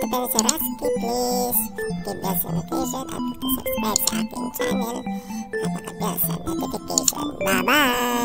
Potensi recipe please. Hit bell notification and subscribe sa aking channel. At naka-bell sa notification. Bye bye